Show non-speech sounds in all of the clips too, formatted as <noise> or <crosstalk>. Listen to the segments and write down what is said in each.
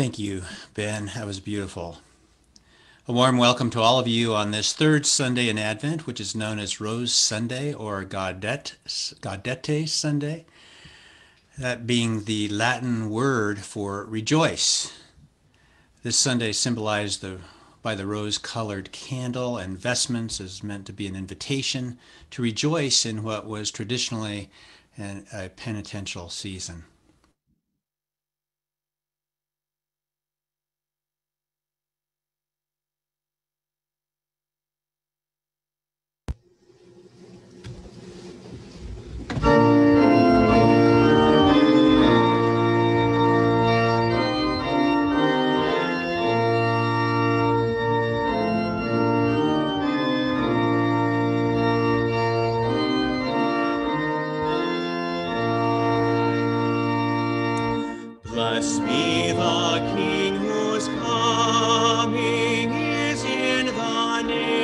Thank you, Ben. That was beautiful. A warm welcome to all of you on this third Sunday in Advent, which is known as Rose Sunday or Gaudete, Sunday, that being the Latin word for rejoice. This Sunday symbolized the, by the rose colored candle and vestments is meant to be an invitation to rejoice in what was traditionally an, a penitential season. Amen.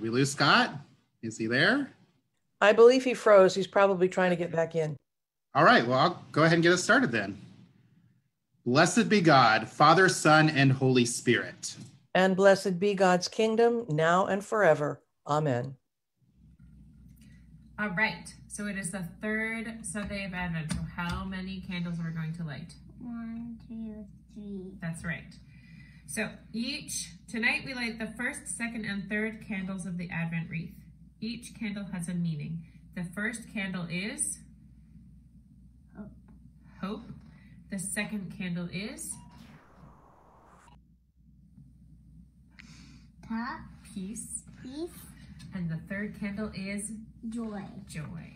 Did we lose Scott? Is he there? I believe he froze. He's probably trying to get back in. All right. Well, I'll go ahead and get us started then. Blessed be God, Father, Son, and Holy Spirit. And blessed be God's kingdom now and forever. Amen. All right. So it is the third Sunday of Advent. So how many candles are we going to light? One, two, three. That's right. So each, tonight we light the first, second, and third candles of the Advent wreath. Each candle has a meaning. The first candle is hope. hope. The second candle is Ta, peace. peace, And the third candle is joy. joy.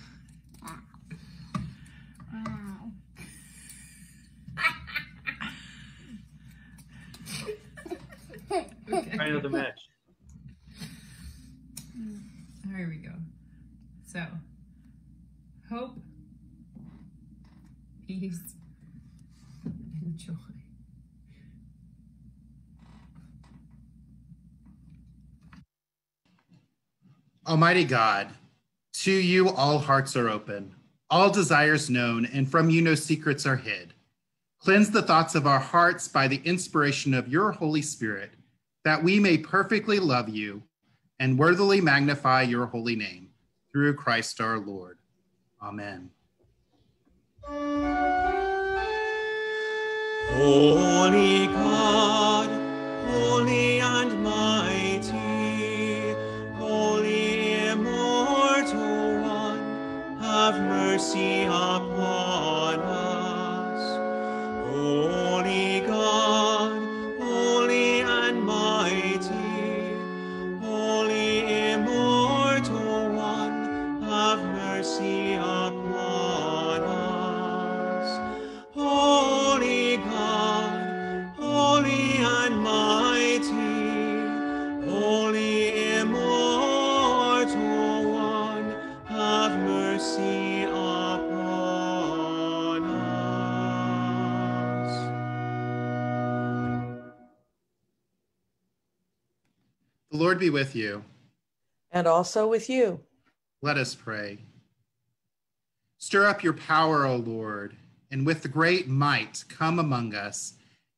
<laughs> Wow. I know the match. Here we go. So, hope, peace, and joy. Almighty God, to you all hearts are open, all desires known, and from you no secrets are hid. Cleanse the thoughts of our hearts by the inspiration of your Holy Spirit, that we may perfectly love you and worthily magnify your holy name. Through Christ our Lord. Amen. Holy God, holy and mighty, holy immortal one, have mercy upon Lord be with you. And also with you. Let us pray. Stir up your power, O Lord, and with the great might come among us.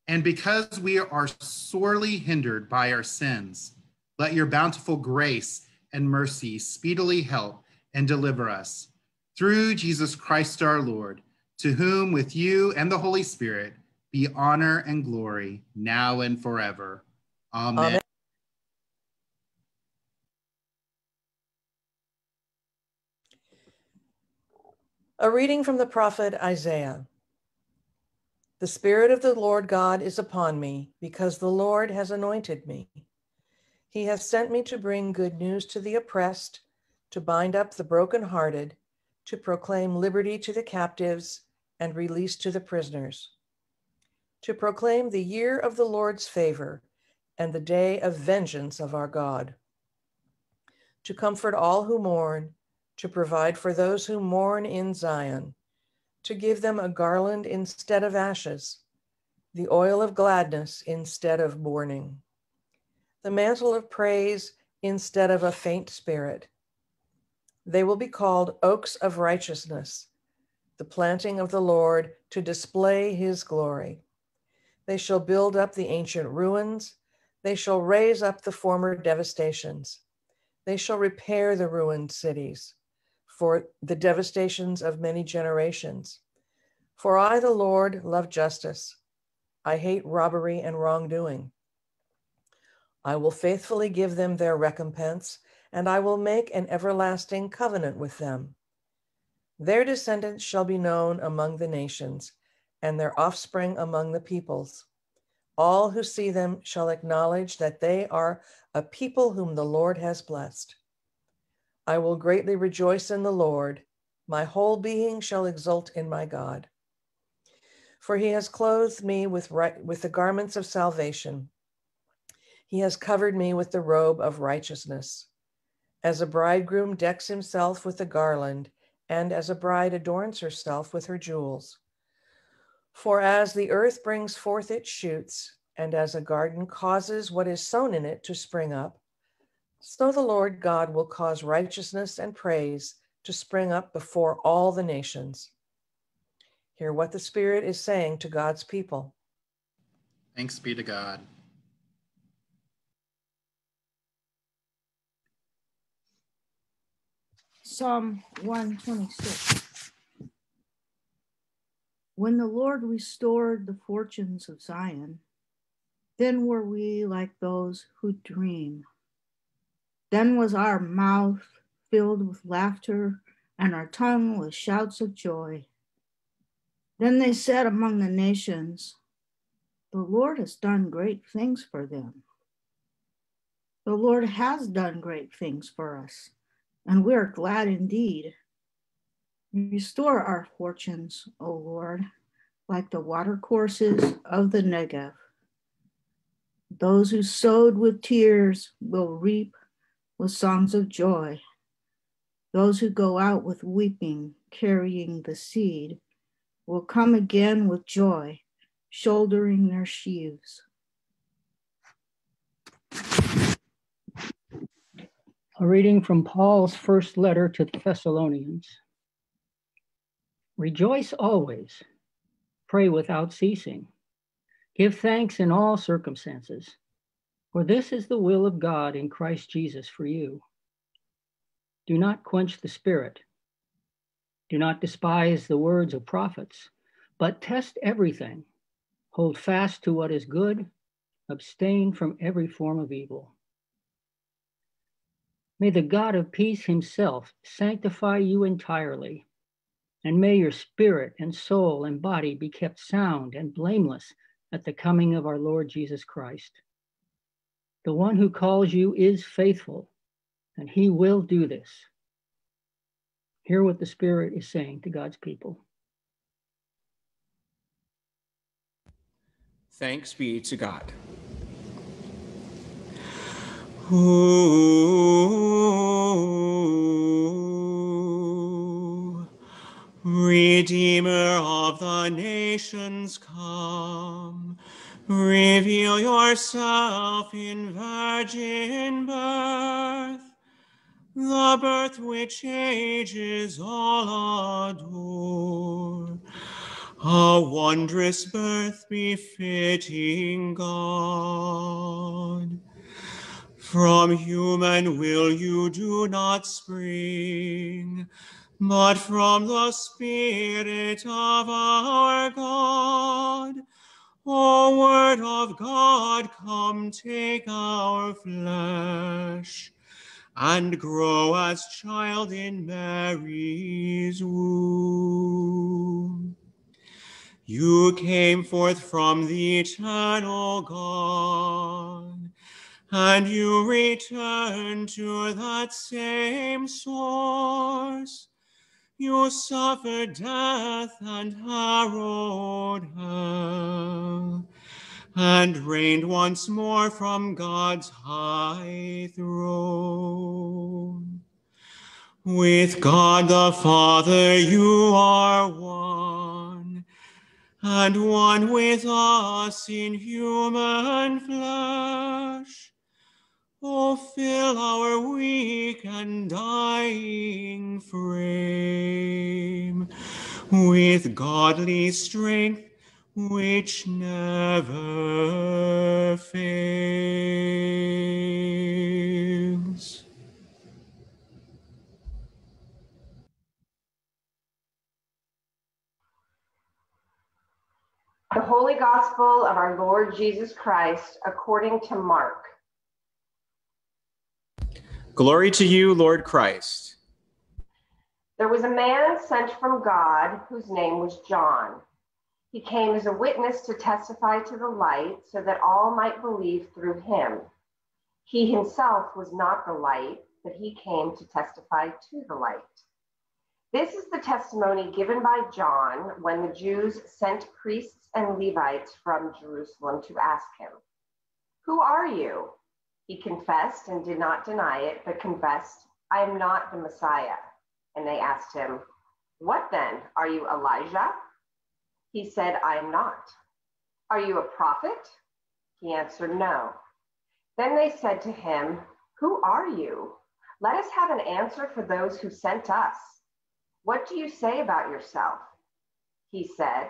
And because we are sorely hindered by our sins, let your bountiful grace and mercy speedily help and deliver us. Through Jesus Christ our Lord, to whom with you and the Holy Spirit be honor and glory now and forever. Amen. Amen. A reading from the prophet Isaiah. The Spirit of the Lord God is upon me, because the Lord has anointed me. He has sent me to bring good news to the oppressed, to bind up the brokenhearted, to proclaim liberty to the captives and release to the prisoners, to proclaim the year of the Lord's favor and the day of vengeance of our God, to comfort all who mourn to provide for those who mourn in Zion, to give them a garland instead of ashes, the oil of gladness instead of mourning, the mantle of praise instead of a faint spirit. They will be called oaks of righteousness, the planting of the Lord to display his glory. They shall build up the ancient ruins, they shall raise up the former devastations, they shall repair the ruined cities for the devastations of many generations. For I, the Lord, love justice. I hate robbery and wrongdoing. I will faithfully give them their recompense, and I will make an everlasting covenant with them. Their descendants shall be known among the nations, and their offspring among the peoples. All who see them shall acknowledge that they are a people whom the Lord has blessed. I will greatly rejoice in the Lord. My whole being shall exult in my God. For he has clothed me with, right, with the garments of salvation. He has covered me with the robe of righteousness. As a bridegroom decks himself with a garland, and as a bride adorns herself with her jewels. For as the earth brings forth its shoots, and as a garden causes what is sown in it to spring up, so the Lord God will cause righteousness and praise to spring up before all the nations. Hear what the Spirit is saying to God's people. Thanks be to God. Psalm 126. When the Lord restored the fortunes of Zion, then were we like those who dream. Then was our mouth filled with laughter and our tongue with shouts of joy. Then they said among the nations, The Lord has done great things for them. The Lord has done great things for us, and we are glad indeed. Restore our fortunes, O Lord, like the watercourses of the Negev. Those who sowed with tears will reap with songs of joy. Those who go out with weeping, carrying the seed, will come again with joy, shouldering their sheaves. A reading from Paul's first letter to the Thessalonians. Rejoice always, pray without ceasing, give thanks in all circumstances for this is the will of God in Christ Jesus for you. Do not quench the spirit. Do not despise the words of prophets, but test everything. Hold fast to what is good. Abstain from every form of evil. May the God of peace himself sanctify you entirely, and may your spirit and soul and body be kept sound and blameless at the coming of our Lord Jesus Christ. The one who calls you is faithful, and he will do this. Hear what the Spirit is saying to God's people. Thanks be to God. Ooh, Redeemer of the nations, come. Reveal yourself in virgin birth, the birth which ages all adore. A wondrous birth befitting God. From human will you do not spring, but from the Spirit of our God. O Word of God, come take our flesh and grow as child in Mary's womb. You came forth from the eternal God, and you return to that same source. You suffered death and harrowed hell, and reigned once more from God's high throne. With God the Father you are one, and one with us in human flesh. Oh, fill our weak and dying frame with godly strength which never fails. The Holy Gospel of our Lord Jesus Christ according to Mark. Glory to you, Lord Christ. There was a man sent from God whose name was John. He came as a witness to testify to the light so that all might believe through him. He himself was not the light, but he came to testify to the light. This is the testimony given by John when the Jews sent priests and Levites from Jerusalem to ask him, Who are you? He confessed and did not deny it, but confessed, I am not the Messiah. And they asked him, What then? Are you Elijah? He said, I am not. Are you a prophet? He answered, No. Then they said to him, Who are you? Let us have an answer for those who sent us. What do you say about yourself? He said,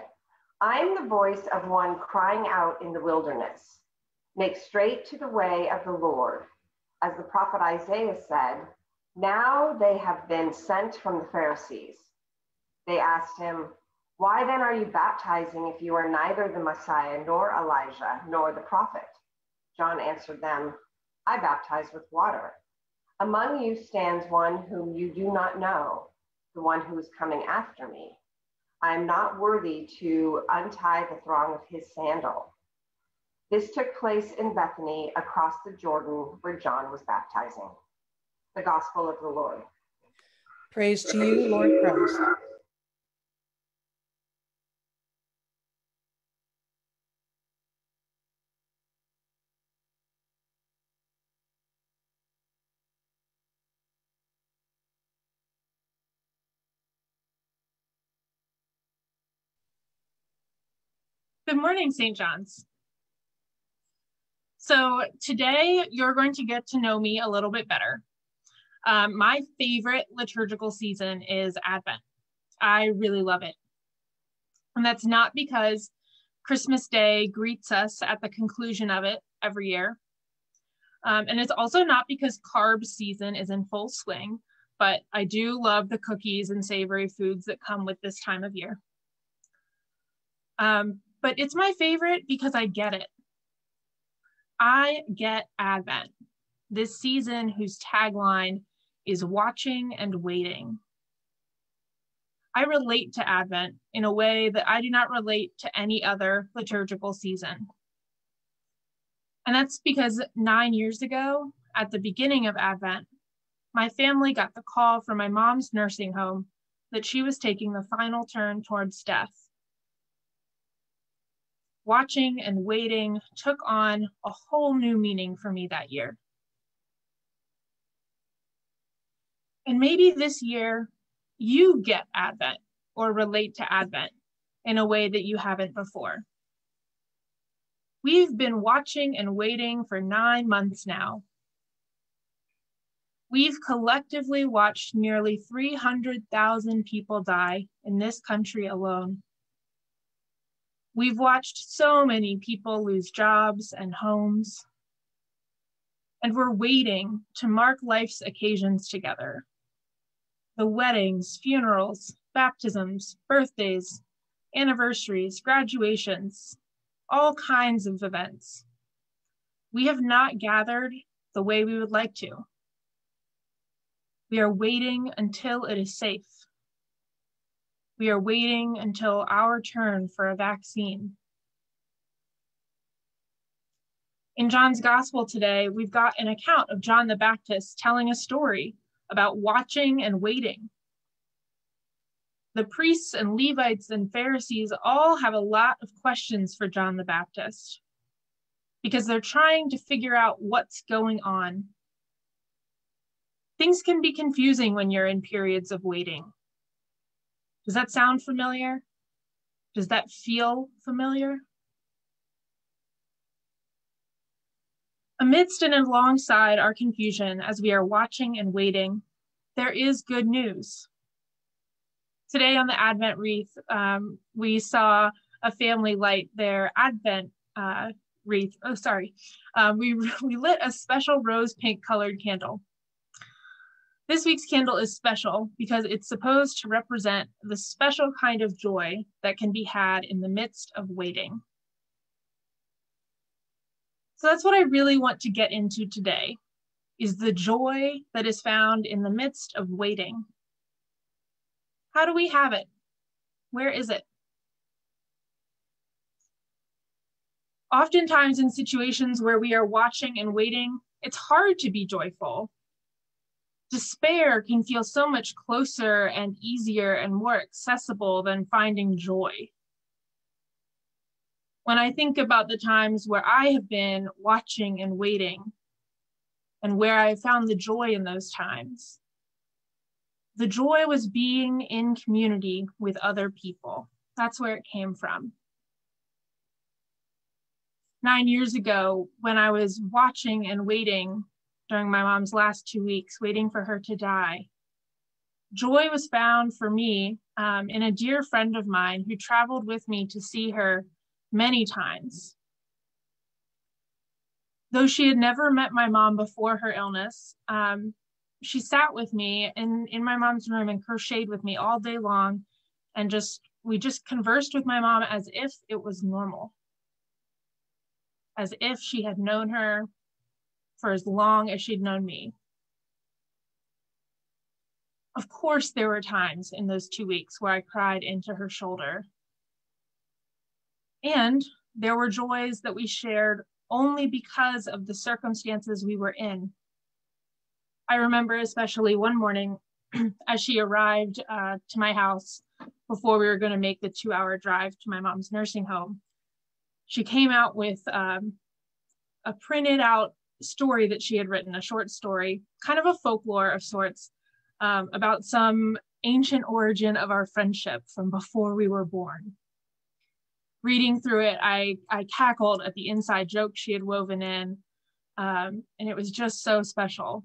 I am the voice of one crying out in the wilderness. Make straight to the way of the Lord. As the prophet Isaiah said, Now they have been sent from the Pharisees. They asked him, Why then are you baptizing if you are neither the Messiah, nor Elijah, nor the prophet? John answered them, I baptize with water. Among you stands one whom you do not know, the one who is coming after me. I am not worthy to untie the thong of his sandal. This took place in Bethany across the Jordan where John was baptizing. The Gospel of the Lord. Praise to you, Lord Christ. Good morning, St. John's. So today you're going to get to know me a little bit better. Um, my favorite liturgical season is Advent. I really love it. And that's not because Christmas Day greets us at the conclusion of it every year. Um, and it's also not because carb season is in full swing, but I do love the cookies and savory foods that come with this time of year. Um, but it's my favorite because I get it. I get Advent, this season whose tagline is watching and waiting. I relate to Advent in a way that I do not relate to any other liturgical season. And that's because nine years ago, at the beginning of Advent, my family got the call from my mom's nursing home that she was taking the final turn towards death watching and waiting took on a whole new meaning for me that year. And maybe this year you get Advent or relate to Advent in a way that you haven't before. We've been watching and waiting for nine months now. We've collectively watched nearly 300,000 people die in this country alone. We've watched so many people lose jobs and homes. And we're waiting to mark life's occasions together. The weddings, funerals, baptisms, birthdays, anniversaries, graduations, all kinds of events. We have not gathered the way we would like to. We are waiting until it is safe. We are waiting until our turn for a vaccine. In John's gospel today, we've got an account of John the Baptist telling a story about watching and waiting. The priests and Levites and Pharisees all have a lot of questions for John the Baptist because they're trying to figure out what's going on. Things can be confusing when you're in periods of waiting. Does that sound familiar? Does that feel familiar? Amidst and alongside our confusion as we are watching and waiting, there is good news. Today on the Advent wreath, um, we saw a family light their Advent uh, wreath. Oh, sorry. Um, we, <laughs> we lit a special rose pink colored candle. This week's candle is special because it's supposed to represent the special kind of joy that can be had in the midst of waiting. So that's what I really want to get into today is the joy that is found in the midst of waiting. How do we have it? Where is it? Oftentimes in situations where we are watching and waiting, it's hard to be joyful. Despair can feel so much closer and easier and more accessible than finding joy when I think about the times where I have been watching and waiting and where I found the joy in those times, the joy was being in community with other people. That's where it came from. Nine years ago, when I was watching and waiting during my mom's last two weeks, waiting for her to die, joy was found for me um, in a dear friend of mine who traveled with me to see her many times. Though she had never met my mom before her illness, um, she sat with me in, in my mom's room and crocheted with me all day long. And just, we just conversed with my mom as if it was normal, as if she had known her for as long as she'd known me. Of course, there were times in those two weeks where I cried into her shoulder and there were joys that we shared only because of the circumstances we were in. I remember especially one morning <clears throat> as she arrived uh, to my house before we were going to make the two hour drive to my mom's nursing home. She came out with um, a printed out story that she had written, a short story, kind of a folklore of sorts, um, about some ancient origin of our friendship from before we were born reading through it, I, I cackled at the inside joke she had woven in. Um, and it was just so special.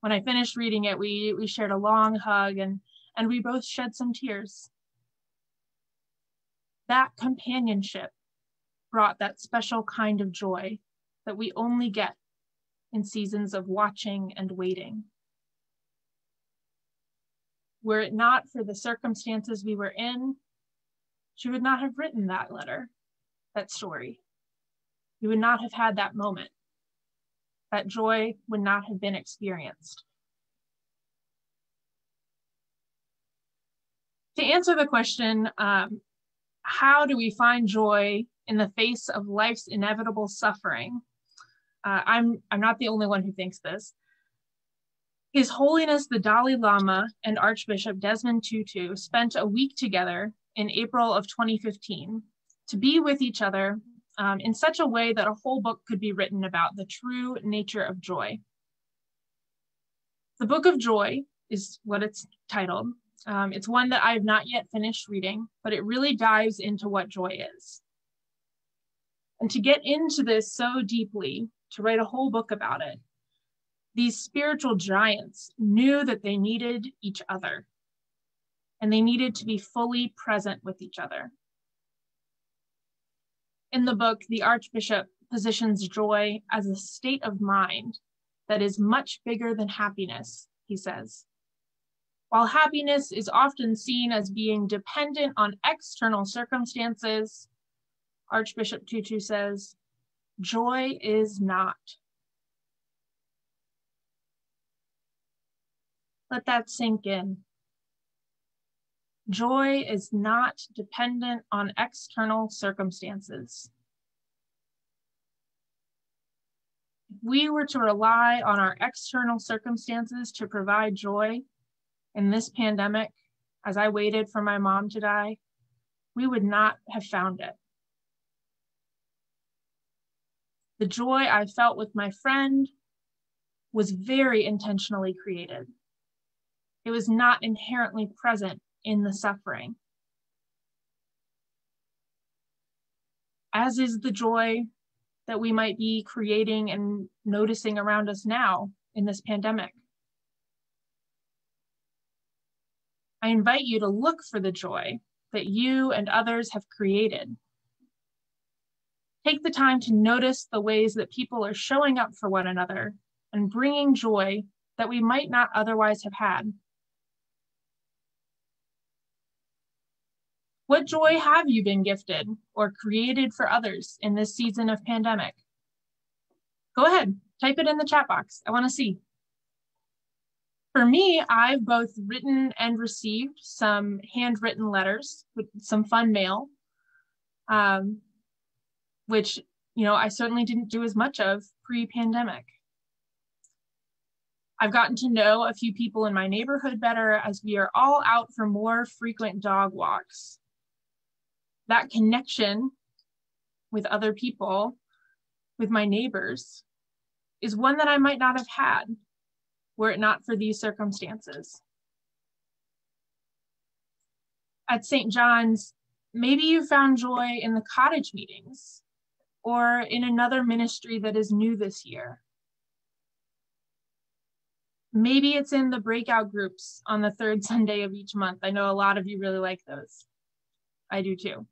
When I finished reading it, we, we shared a long hug and, and we both shed some tears. That companionship brought that special kind of joy that we only get in seasons of watching and waiting. Were it not for the circumstances we were in, she would not have written that letter, that story. You would not have had that moment. That joy would not have been experienced. To answer the question, um, how do we find joy in the face of life's inevitable suffering? Uh, I'm, I'm not the only one who thinks this. His Holiness the Dalai Lama and Archbishop Desmond Tutu spent a week together in April of 2015 to be with each other um, in such a way that a whole book could be written about the true nature of joy. The Book of Joy is what it's titled. Um, it's one that I have not yet finished reading, but it really dives into what joy is. And to get into this so deeply, to write a whole book about it, these spiritual giants knew that they needed each other and they needed to be fully present with each other. In the book, the Archbishop positions joy as a state of mind that is much bigger than happiness, he says. While happiness is often seen as being dependent on external circumstances, Archbishop Tutu says, joy is not. Let that sink in. Joy is not dependent on external circumstances. If we were to rely on our external circumstances to provide joy in this pandemic, as I waited for my mom to die, we would not have found it. The joy I felt with my friend was very intentionally created. It was not inherently present in the suffering. As is the joy that we might be creating and noticing around us now in this pandemic. I invite you to look for the joy that you and others have created. Take the time to notice the ways that people are showing up for one another and bringing joy that we might not otherwise have had. What joy have you been gifted or created for others in this season of pandemic? Go ahead, type it in the chat box. I want to see. For me, I've both written and received some handwritten letters some fun mail, um, which, you know, I certainly didn't do as much of pre-pandemic. I've gotten to know a few people in my neighborhood better as we are all out for more frequent dog walks that connection with other people, with my neighbors, is one that I might not have had were it not for these circumstances. At St. John's, maybe you found joy in the cottage meetings or in another ministry that is new this year. Maybe it's in the breakout groups on the third <laughs> Sunday of each month. I know a lot of you really like those. I do too.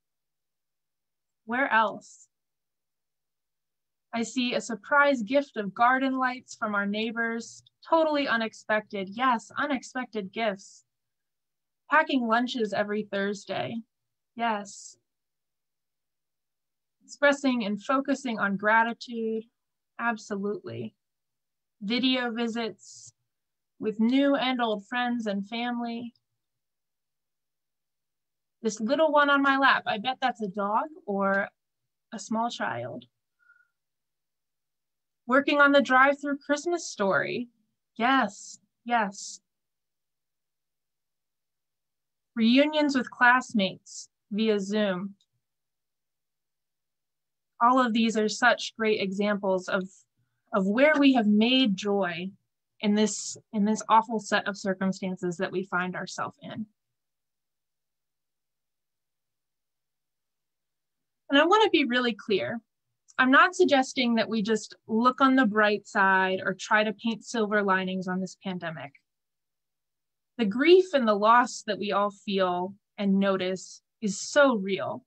Where else? I see a surprise gift of garden lights from our neighbors, totally unexpected. Yes, unexpected gifts. Packing lunches every Thursday. Yes. Expressing and focusing on gratitude. Absolutely. Video visits with new and old friends and family this little one on my lap, I bet that's a dog or a small child. Working on the drive through Christmas story. Yes, yes. Reunions with classmates via Zoom. All of these are such great examples of, of where we have made joy in this, in this awful set of circumstances that we find ourselves in. And I want to be really clear. I'm not suggesting that we just look on the bright side or try to paint silver linings on this pandemic. The grief and the loss that we all feel and notice is so real.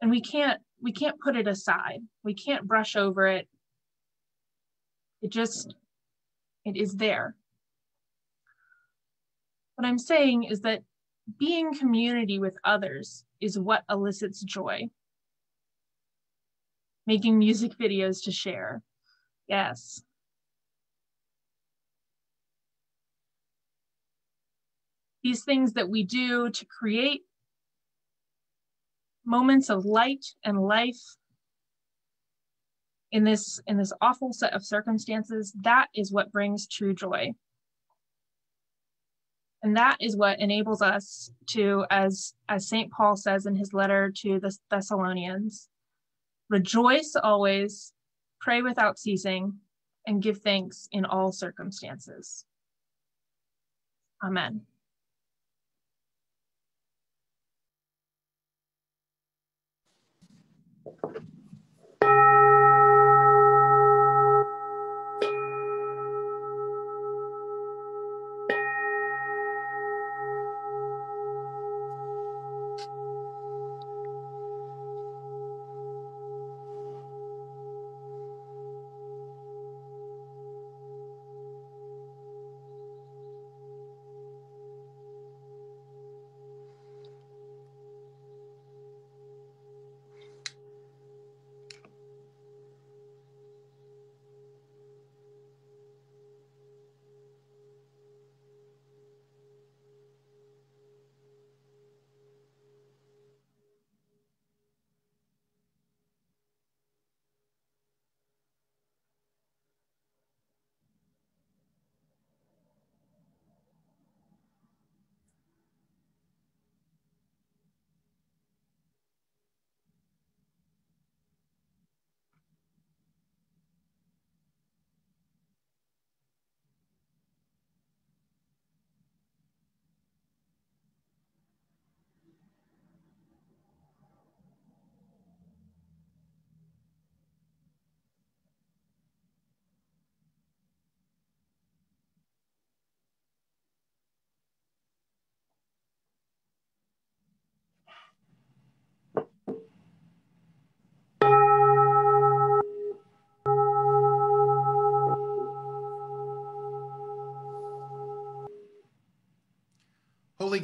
And we can't we can't put it aside. We can't brush over it. It just it is there. What I'm saying is that being community with others is what elicits joy. Making music videos to share. Yes. These things that we do to create moments of light and life in this in this awful set of circumstances that is what brings true joy and that is what enables us to, as, as St. Paul says in his letter to the Thessalonians, rejoice always, pray without ceasing, and give thanks in all circumstances. Amen.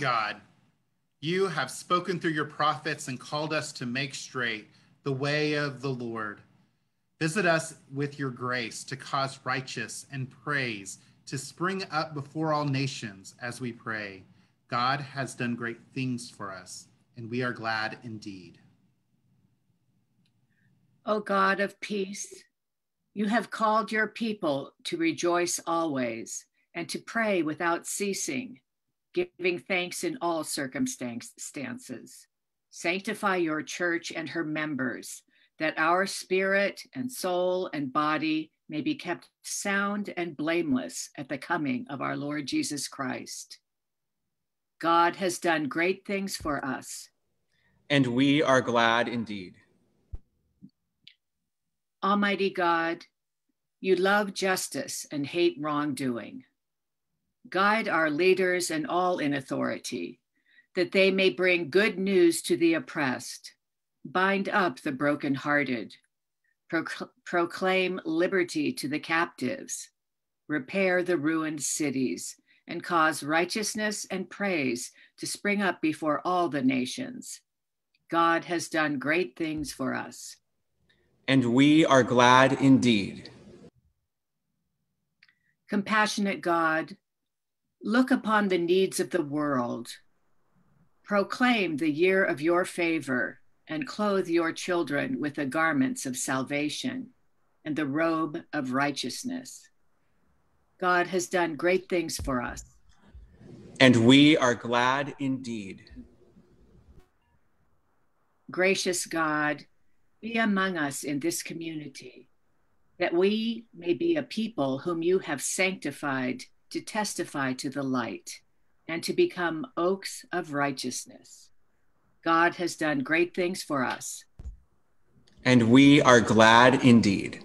God, you have spoken through your prophets and called us to make straight the way of the Lord. Visit us with your grace to cause righteous and praise to spring up before all nations as we pray. God has done great things for us, and we are glad indeed. O God of peace, you have called your people to rejoice always and to pray without ceasing, giving thanks in all circumstances. Sanctify your church and her members, that our spirit and soul and body may be kept sound and blameless at the coming of our Lord Jesus Christ. God has done great things for us. And we are glad indeed. Almighty God, you love justice and hate wrongdoing. Guide our leaders and all in authority, that they may bring good news to the oppressed, bind up the brokenhearted, proclaim liberty to the captives, repair the ruined cities, and cause righteousness and praise to spring up before all the nations. God has done great things for us. And we are glad indeed. Compassionate God, look upon the needs of the world. Proclaim the year of your favor and clothe your children with the garments of salvation and the robe of righteousness. God has done great things for us. And we are glad indeed. Gracious God, be among us in this community, that we may be a people whom you have sanctified to testify to the light and to become oaks of righteousness. God has done great things for us. And we are glad indeed.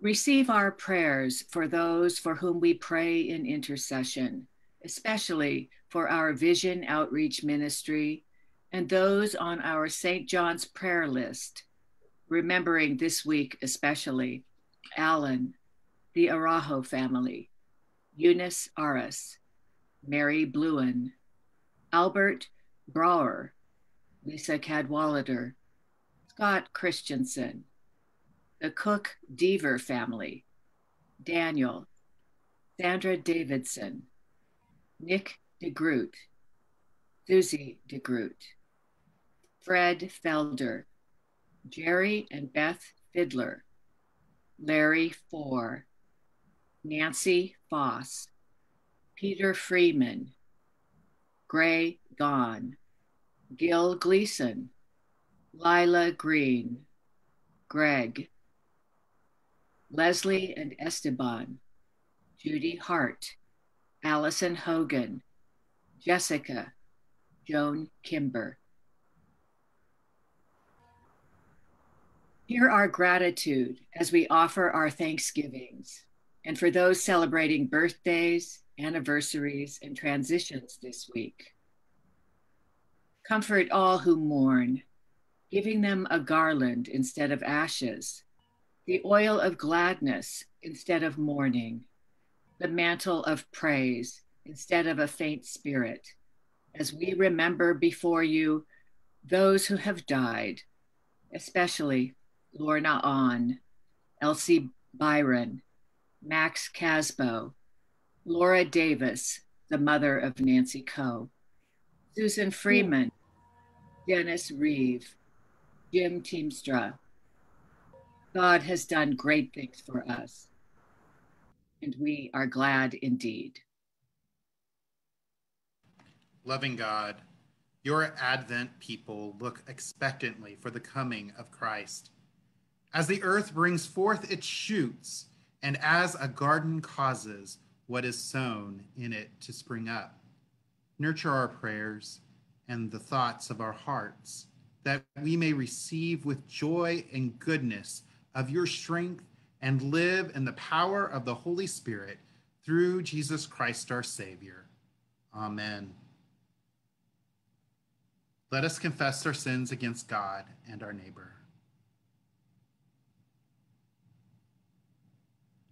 Receive our prayers for those for whom we pray in intercession, especially for our Vision Outreach Ministry and those on our St. John's prayer list, remembering this week especially Alan, the Arajo family, Eunice Aris, Mary Bluen, Albert Brower, Lisa Cadwallader, Scott Christensen, the Cook Deaver family, Daniel, Sandra Davidson, Nick DeGroot, Susie DeGroot, Fred Felder, Jerry and Beth Fiddler, Larry Four, Nancy Foss, Peter Freeman, Gray Gone, Gil Gleason, Lila Green, Greg, Leslie and Esteban, Judy Hart, Allison Hogan, Jessica, Joan Kimber. Hear our gratitude as we offer our thanksgivings, and for those celebrating birthdays, anniversaries, and transitions this week. Comfort all who mourn, giving them a garland instead of ashes, the oil of gladness instead of mourning, the mantle of praise instead of a faint spirit, as we remember before you those who have died, especially Lorna On, Elsie Byron, Max Casbo, Laura Davis, the mother of Nancy Coe, Susan Freeman, Dennis Reeve, Jim Teamstra. God has done great things for us, and we are glad indeed. Loving God, your Advent people look expectantly for the coming of Christ. As the earth brings forth its shoots, and as a garden causes what is sown in it to spring up, nurture our prayers and the thoughts of our hearts, that we may receive with joy and goodness of your strength and live in the power of the Holy Spirit through Jesus Christ our Savior. Amen. Let us confess our sins against God and our neighbor.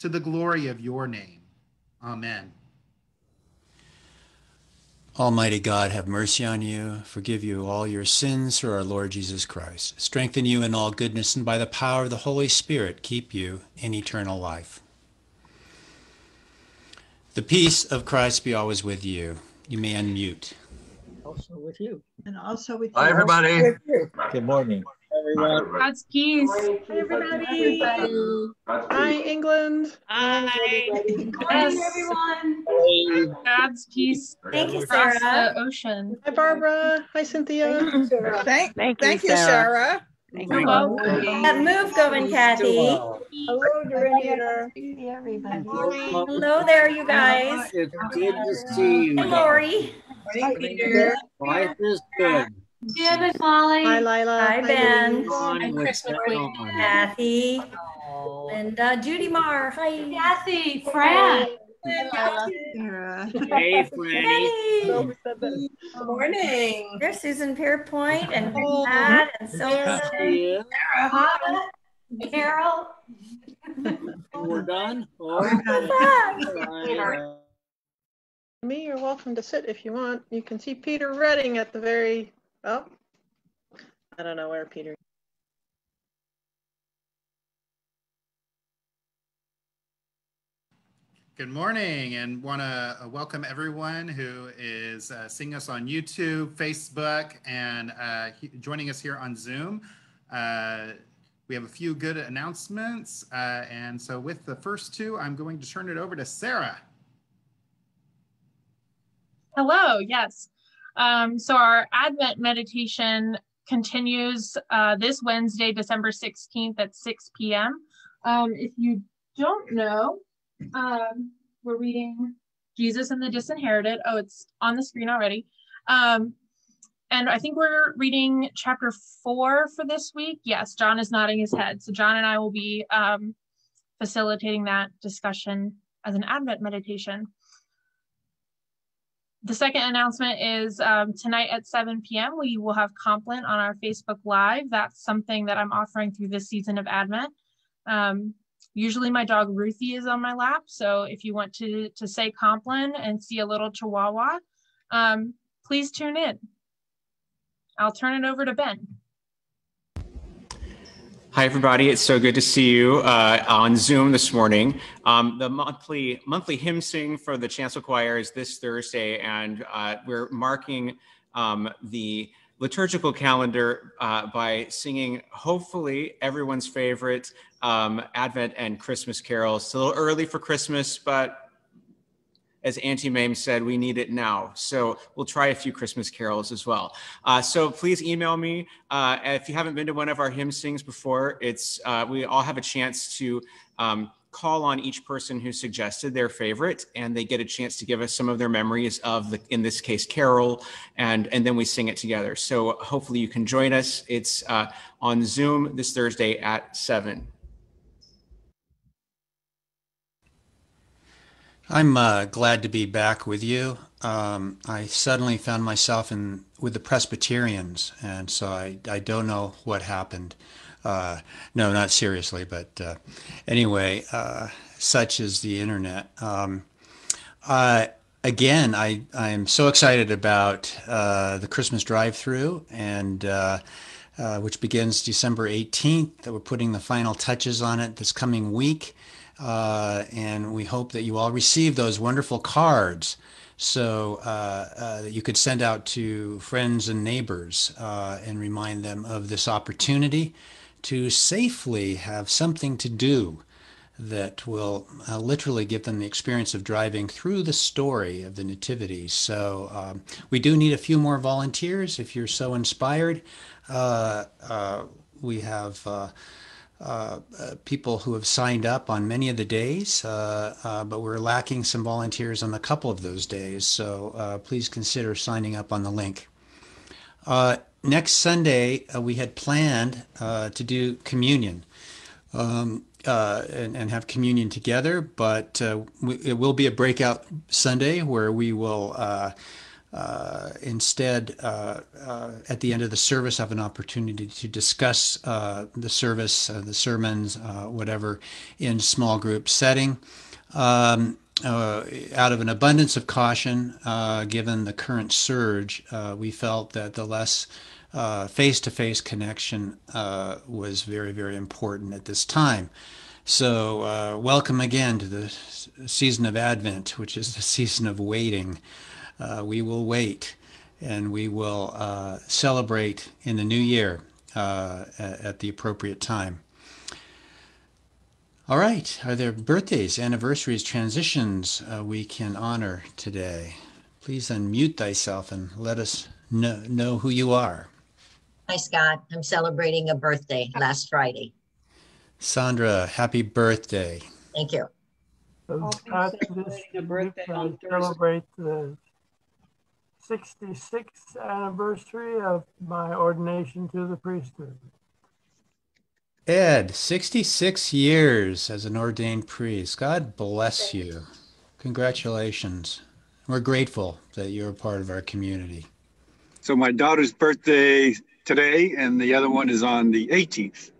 to the glory of your name. Amen. Almighty God, have mercy on you, forgive you all your sins through our Lord Jesus Christ, strengthen you in all goodness, and by the power of the Holy Spirit, keep you in eternal life. The peace of Christ be always with you. You may unmute. Also with you. And also with Hi, you. everybody. Good morning. Everyone. God's peace. Everybody. Hi, England. Hi. Yes. everyone. God's peace Thank you, Sarah. the ocean. Hi, Barbara. Hi, Cynthia. Thank, Thank thank you, you, Sarah. Thank You're welcome. Yeah, move, going, Kathy. Hello, Dorinda. Hello there, you guys. It's good to see you. Hey, Lori. Hi, Peter. Life is good. Jim and Molly. Hi, Lila. Hi, Ben. On with going on. Kathy. Linda. Uh, Judy Marr. Hi. Kathy. Fran. Sarah. Hey, Franny. Betty. Good morning. There's Susan Pierpoint and Pat and Sylvia. Yeah, Hannah, Carol. we're done. Oh, Fun. Me, you're welcome to sit if you want. You can see Peter Redding at the very, oh, I don't know where Peter. Good morning, and want to welcome everyone who is uh, seeing us on YouTube, Facebook, and uh, he- joining us here on Zoom. Uh, we have a few good announcements, uh, and so with the first two, I'm going to turn it over to Sarah. Hello, yes. Um, so our Advent meditation continues uh, this Wednesday, December 16th at 6 p.m. Um, if you don't know, um, we're reading Jesus and the Disinherited. Oh, it's on the screen already. Um, and I think we're reading chapter four for this week. Yes, John is nodding his head. So John and I will be um, facilitating that discussion as an Advent meditation. The second announcement is um, tonight at 7 p.m. We will have Compline on our Facebook Live. That's something that I'm offering through this season of Advent. Um, usually my dog Ruthie is on my lap. So if you want to, to say Compline and see a little Chihuahua, um, please tune in. I'll turn it over to Ben. Hi, everybody. It's so good to see you uh, on Zoom this morning. Um, the monthly monthly hymn sing for the chancel choir is this Thursday, and uh, we're marking um, the liturgical calendar uh, by singing, hopefully, everyone's favorite um, Advent and Christmas carols. It's a little early for Christmas, but as Auntie Mame said, we need it now. So we'll try a few Christmas carols as well. Uh, so please email me uh, if you haven't been to one of our hymn sings before. It's uh, we all have a chance to um, call on each person who suggested their favorite, and they get a chance to give us some of their memories of the, in this case, carol, and and then we sing it together. So hopefully you can join us. It's uh, on Zoom this Thursday at seven. I'm uh, glad to be back with you. Um, I suddenly found myself in with the Presbyterians, and so I, I don't know what happened. Uh, no, not seriously, but uh, anyway, uh, such is the internet. Um, again, I I am so excited about uh, the Christmas drive-through and. Uh, which begins December 18th. That we're putting the final touches on it this coming week. Uh, and we hope that you all receive those wonderful cards so uh, uh, you could send out to friends and neighbors uh, and remind them of this opportunity to safely have something to do that will uh, literally give them the experience of driving through the story of the Nativity. So um, we do need a few more volunteers if you're so inspired. Uh, uh, we have uh, people who have signed up on many of the days, uh, uh, but we're lacking some volunteers on a couple of those days. So uh, please consider signing up on the link. Uh, next Sunday, we had planned to do communion um, and, and have communion together, but we, it will be a breakout Sunday where we will uh, instead, uh, uh, at the end of the service, have an opportunity to discuss uh, the service, uh, the sermons, uh, whatever, in small group setting. Um, out of an abundance of caution, given the current surge, we felt that the less face to face connection was very, very important at this time. So, welcome again to the season of Advent, which is the <laughs> season of waiting. Uh, we will wait and we will uh, celebrate in the new year uh, at the appropriate time. All right. Are there birthdays, anniversaries, transitions uh, we can honor today? Please unmute thyself and let us know, know who you are. Hi, Scott. I'm celebrating a birthday last Friday. Sandra, happy birthday. Thank you. So Scott, this a birthday week on Thursday. celebrate the 66th anniversary of my ordination to the priesthood. Ed, 66 years as an ordained priest. God bless you. Congratulations. We're grateful that you're a part of our community. So my daughter's birthday today, and the other one is on the 18th.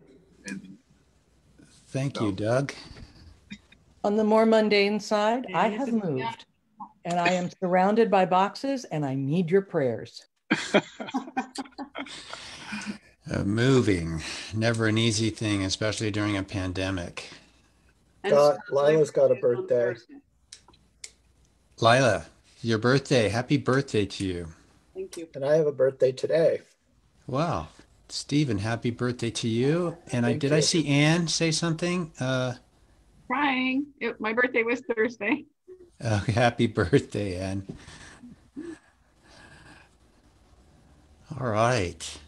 Thank you, Doug. On the more mundane side, I have moved and I am surrounded by boxes and I need your prayers. <laughs> Uh, moving, never an easy thing, especially during a pandemic. Scott, Lila's got a birthday. Lila, your birthday. Happy birthday to you. Thank you. And I have a birthday today. Wow. Stephen, happy birthday to you. And I Thank did I see Anne say something? Uh, Trying. It, my birthday was Thursday. Uh, <laughs> happy birthday, Anne. All right.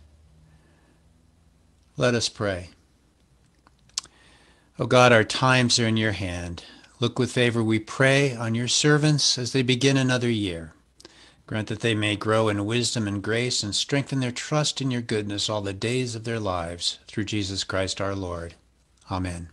Let us pray. O God, our times are in your hand. Look with favor, we pray, on your servants as they begin another year. Grant that they may grow in wisdom and grace and strengthen their trust in your goodness all the days of their lives. Through Jesus Christ our Lord. Amen.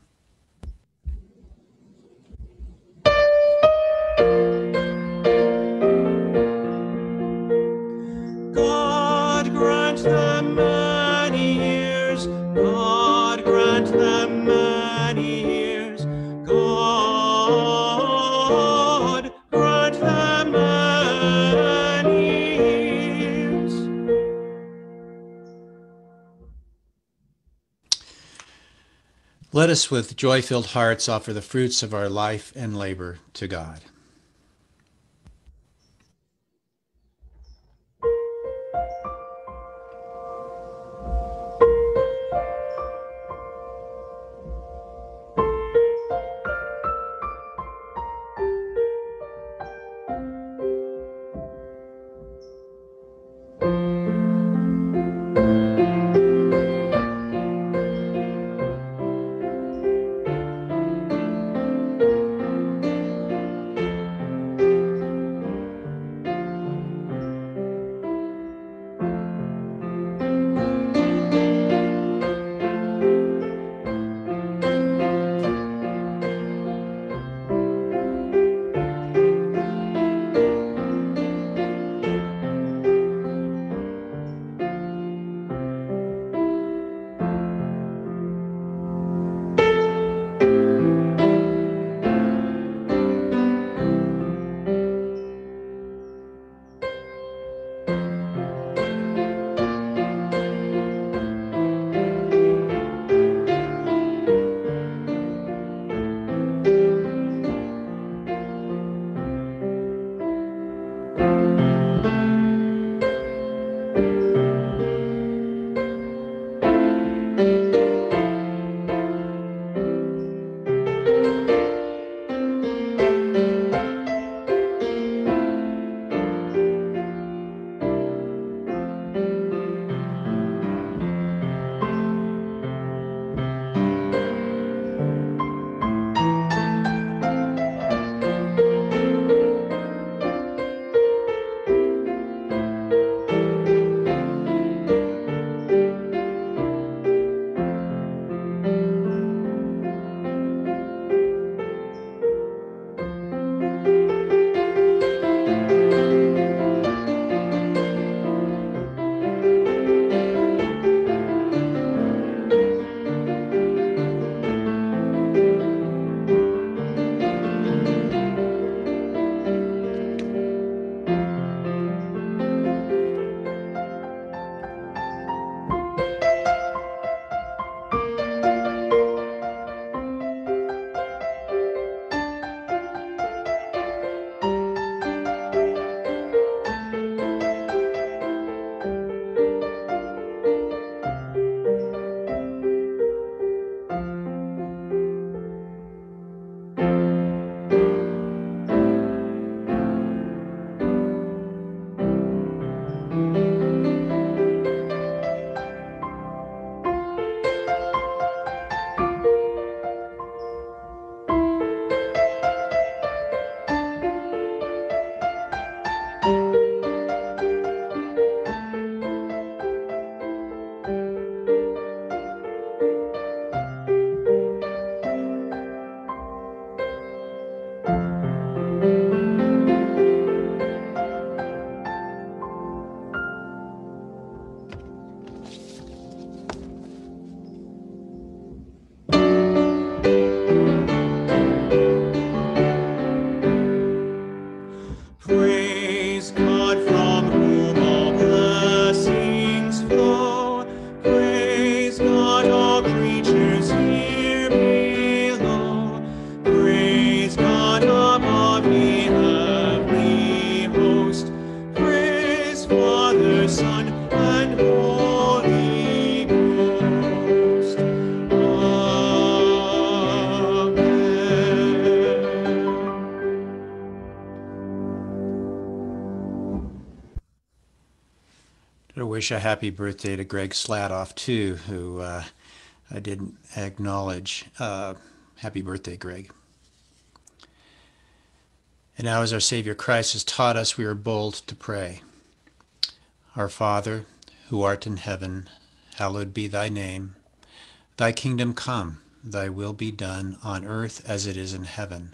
Let us with joy filled hearts offer the fruits of our life and labor to God. Wish a happy birthday to Greg Sladoff, too, who uh, I didn't acknowledge. Uh, happy birthday, Greg. And now, as our Savior Christ has taught us, we are bold to pray. Our Father, who art in heaven, hallowed be thy name. Thy kingdom come, thy will be done on earth as it is in heaven.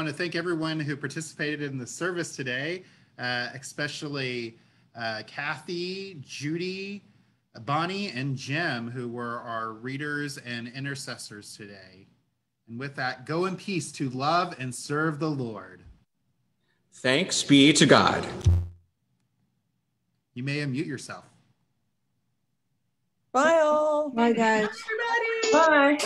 Want to thank everyone who participated in the service today, uh, especially uh, Kathy, Judy, Bonnie, and Jim, who were our readers and intercessors today. And with that, go in peace to love and serve the Lord. Thanks be to God. You may unmute yourself. Bye all. Bye, guys. Bye.